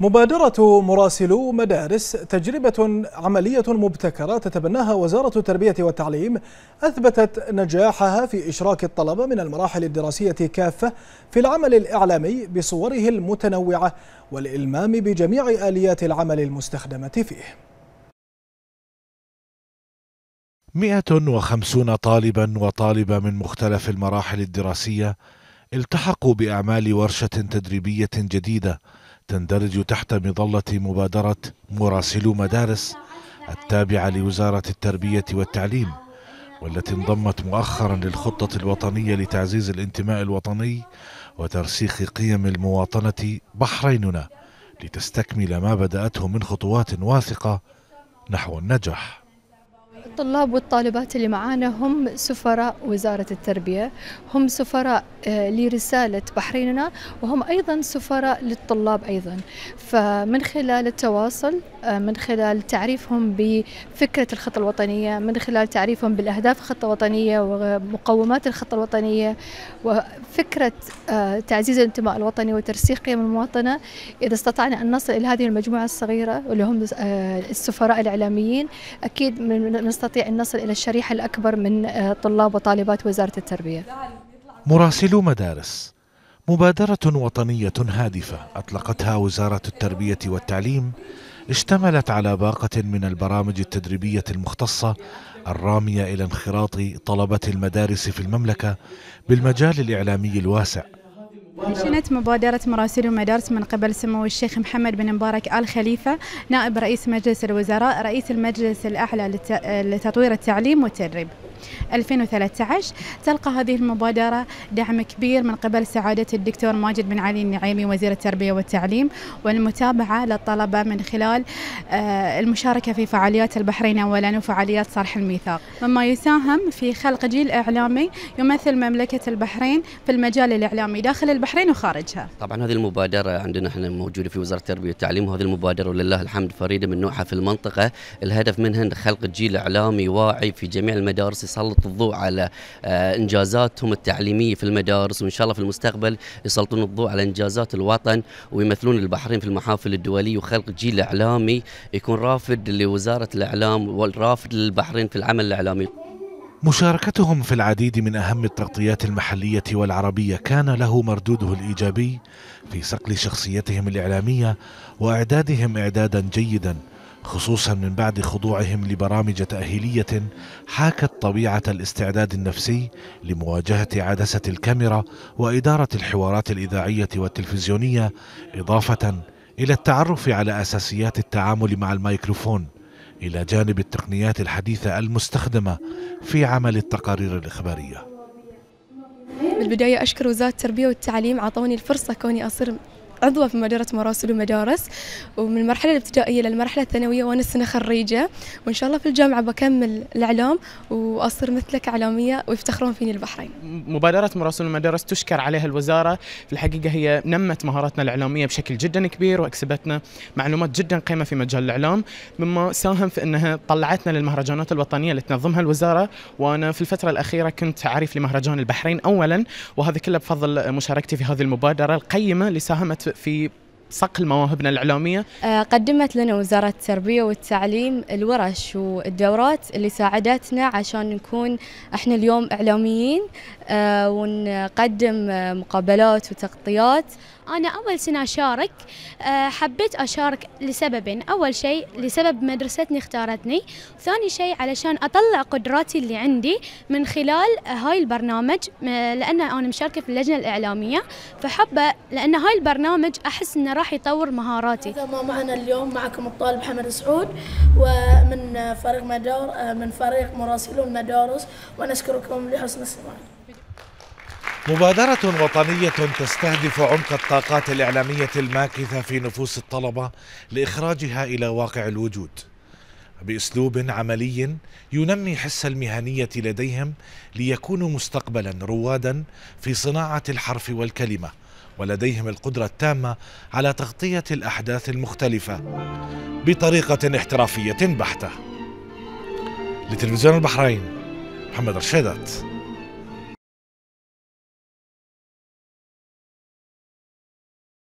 مبادرة مراسلو مدارس تجربة عملية مبتكرة تتبناها وزارة التربية والتعليم أثبتت نجاحها في إشراك الطلبة من المراحل الدراسية كافة في العمل الإعلامي بصوره المتنوعة والإلمام بجميع آليات العمل المستخدمة فيه. 150 طالبا وطالبة من مختلف المراحل الدراسية التحقوا بأعمال ورشة تدريبية جديدة تندرج تحت مظلة مبادرة مراسلو مدارس التابعة لوزارة التربية والتعليم والتي انضمت مؤخرا للخطة الوطنية لتعزيز الانتماء الوطني وترسيخ قيم المواطنة بحريننا لتستكمل ما بدأته من خطوات واثقة نحو النجاح. الطلاب والطالبات اللي معانا هم سفراء وزارة التربية هم سفراء آه، لرسالة بحريننا وهم أيضا سفراء للطلاب أيضا. فمن خلال التواصل آه، من خلال تعريفهم بفكرة الخطة الوطنية من خلال تعريفهم بالأهداف الخطة الوطنية ومقومات الخطة الوطنية وفكرة آه، تعزيز الانتماء الوطني وترسيخ قيم المواطنة إذا استطعنا أن نصل إلى هذه المجموعة الصغيرة واللي هم السفراء الإعلاميين أكيد نستطيع أن نصل إلى الشريحة الأكبر من طلاب وطالبات وزارة التربية. مراسلو مدارس. مبادرة وطنية هادفة أطلقتها وزارة التربية والتعليم اشتملت على باقة من البرامج التدريبية المختصة الرامية إلى انخراط طلبة المدارس في المملكة بالمجال الإعلامي الواسع. نشنت مبادرة مراسل المدارس من قبل سمو الشيخ محمد بن مبارك آل خليفة نائب رئيس مجلس الوزراء رئيس المجلس الأعلى لتطوير التعليم والتدريب. 2013 تلقى هذه المبادرة دعم كبير من قبل سعادة الدكتور ماجد بن علي النعيمي وزير التربية والتعليم والمتابعة للطلبة من خلال آه، المشاركة في فعاليات البحرين أولا وفعاليات صرح الميثاق. مما يساهم في خلق جيل إعلامي يمثل مملكة البحرين في المجال الإعلامي داخل البحرين وخارجها. طبعا هذه المبادرة عندنا إحنا موجودة في وزارة التربية والتعليم وهذه المبادرة ولله الحمد فريدة من نوعها في المنطقة. الهدف منها خلق جيل إعلامي واعي في جميع المدارس يسلط الضوء على آه، إنجازاتهم التعليمية في المدارس وإن شاء الله في المستقبل يسلطون الضوء على إنجازات الوطن ويمثلون البحرين في المحافل الدولية وخلق جيل إعلامي يكون رافد لوزارة الإعلام والرافد للبحرين في العمل الإعلامي. مشاركتهم في العديد من أهم التغطيات المحلية والعربية كان له مردوده الإيجابي في صقل شخصيتهم الإعلامية وإعدادهم إعدادا جيدا خصوصا من بعد خضوعهم لبرامج تأهيلية حاكت طبيعة الاستعداد النفسي لمواجهة عدسة الكاميرا وإدارة الحوارات الإذاعية والتلفزيونية إضافة إلى التعرف على أساسيات التعامل مع الميكروفون إلى جانب التقنيات الحديثة المستخدمة في عمل التقارير الإخبارية. بالبداية أشكر وزارة التربية والتعليم عطوني الفرصة كوني أصير عضوة في مديرة مراسل ومدارس ومن المرحلة الابتدائية للمرحلة الثانوية وأنا سنة خريجة وإن شاء الله في الجامعة بكمل الإعلام وأصير مثلك إعلامية ويفتخرون فيني البحرين. مبادرة مراسل المدارس تشكر عليها الوزارة. في الحقيقة هي نمت مهاراتنا الإعلامية بشكل جدا كبير وأكسبتنا معلومات جدا قيمة في مجال الإعلام. مما ساهم في أنها طلعتنا للمهرجانات الوطنية اللي تنظمها الوزارة. وأنا في الفترة الأخيرة كنت عارف لمهرجان البحرين أولا وهذا كله بفضل مشاركتي في هذه المبادرة القيمة اللي ساهمت في صقل مواهبنا الإعلامية؟ آه، قدمت لنا وزارة التربية والتعليم الورش والدورات اللي ساعدتنا عشان نكون إحنا اليوم إعلاميين آه، ونقدم مقابلات وتغطيات أنا أول سنة أشارك آه، حبيت أشارك لسببين أول شيء لسبب مدرستني اختارتني ثاني شيء علشان أطلع قدراتي اللي عندي من خلال هاي البرنامج لأن أنا مشاركة في اللجنة الإعلامية فحبة لأن هاي البرنامج أحس إنه راح يطور مهاراتي. هذا ما معنا اليوم معكم الطالب حمد سعود ومن فريق مدار آه، من فريق مراسلون المدارس ونشكركم لحسن الاستماع مبادرة وطنية تستهدف عمق الطاقات الإعلامية الماكثة في نفوس الطلبة لإخراجها إلى واقع الوجود. بأسلوب عملي ينمي حس المهنية لديهم ليكونوا مستقبلا روادا في صناعة الحرف والكلمة ولديهم القدرة التامة على تغطية الأحداث المختلفة بطريقة احترافية بحتة. لتلفزيون البحرين محمد رشيدات.